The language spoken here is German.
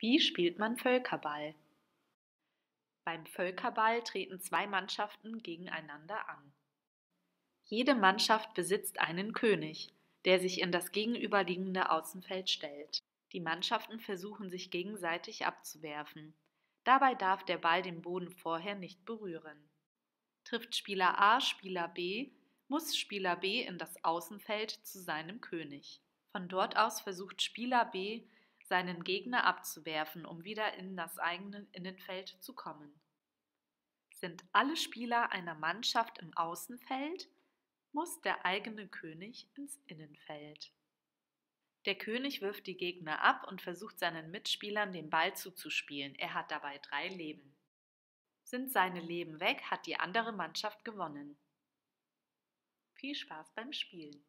Wie spielt man Völkerball? Beim Völkerball treten zwei Mannschaften gegeneinander an. Jede Mannschaft besitzt einen König, der sich in das gegenüberliegende Außenfeld stellt. Die Mannschaften versuchen sich gegenseitig abzuwerfen. Dabei darf der Ball den Boden vorher nicht berühren. Trifft Spieler A Spieler B, muss Spieler B in das Außenfeld zu seinem König. Von dort aus versucht Spieler B, seinen Gegner abzuwerfen, um wieder in das eigene Innenfeld zu kommen. Sind alle Spieler einer Mannschaft im Außenfeld, muss der eigene König ins Innenfeld. Der König wirft die Gegner ab und versucht seinen Mitspielern den Ball zuzuspielen. Er hat dabei drei Leben. Sind seine Leben weg, hat die andere Mannschaft gewonnen. Viel Spaß beim Spielen.